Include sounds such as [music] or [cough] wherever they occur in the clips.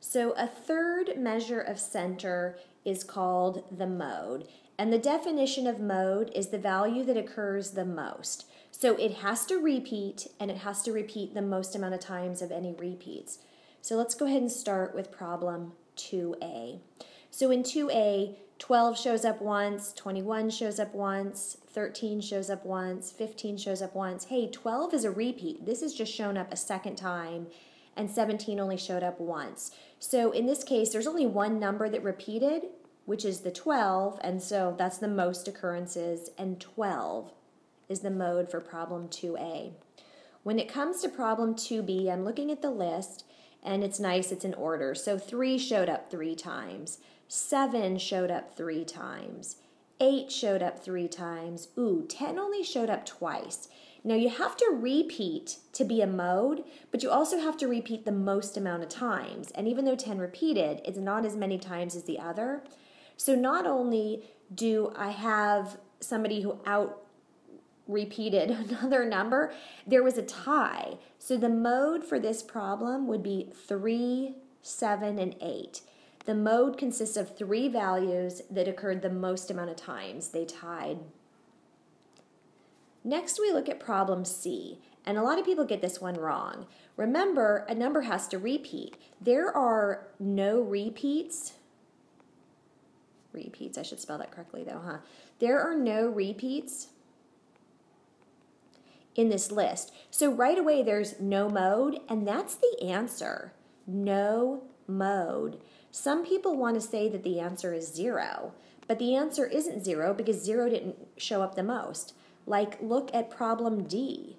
So a third measure of center is called the mode. And the definition of mode is the value that occurs the most. So it has to repeat, and it has to repeat the most amount of times of any repeats. So let's go ahead and start with problem 2a. So in 2a, 12 shows up once, 21 shows up once, 13 shows up once, 15 shows up once. Hey, 12 is a repeat. This has just shown up a second time, and 17 only showed up once. So in this case, there's only one number that repeated, which is the 12, and so that's the most occurrences, and 12 is the mode for problem 2a. When it comes to problem 2b, I'm looking at the list, and it's nice, it's in order. So 3 showed up three times, 7 showed up three times, 8 showed up three times, ooh, 10 only showed up twice. Now you have to repeat to be a mode, but you also have to repeat the most amount of times. And even though 10 repeated, it's not as many times as the other. So not only do I have somebody who out repeated [laughs] another number, there was a tie. So the mode for this problem would be 3, 7, and 8. The mode consists of three values that occurred the most amount of times. They tied. Next, we look at problem C, and a lot of people get this one wrong. Remember, a number has to repeat. There are no repeats repeats. I should spell that correctly though, huh? There are no repeats in this list. So right away there's no mode, and that's the answer. No mode. Some people want to say that the answer is zero, but the answer isn't zero because zero didn't show up the most. Like, look at problem D.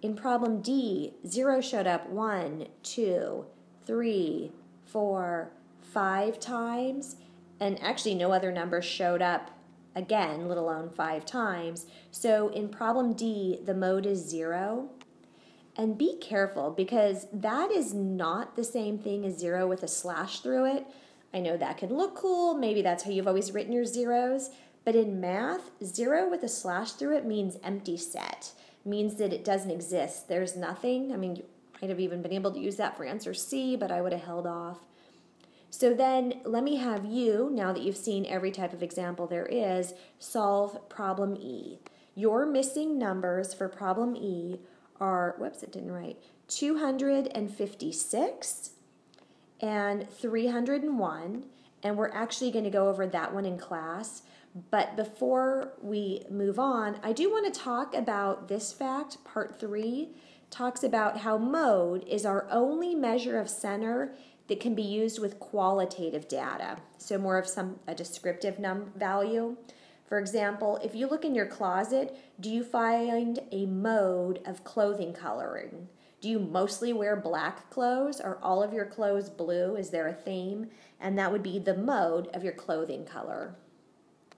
In problem D, zero showed up one, two, three, four, five times, and actually no other number showed up again, let alone five times. So in problem D, the mode is zero. And be careful because that is not the same thing as zero with a slash through it. I know that can look cool. Maybe that's how you've always written your zeros. But in math, zero with a slash through it means empty set, means that it doesn't exist. There's nothing. I mean, you might have even been able to use that for answer C, but I would have held off. So then let me have you, now that you've seen every type of example there is, solve problem E. Your missing numbers for problem E are, whoops, it didn't write, 256 and 301. And we're actually going to go over that one in class. But before we move on, I do want to talk about this fact. Part three talks about how mode is our only measure of center that can be used with qualitative data, so more of some a descriptive num value. For example, if you look in your closet, do you find a mode of clothing coloring? Do you mostly wear black clothes? Are all of your clothes blue? Is there a theme? And that would be the mode of your clothing color.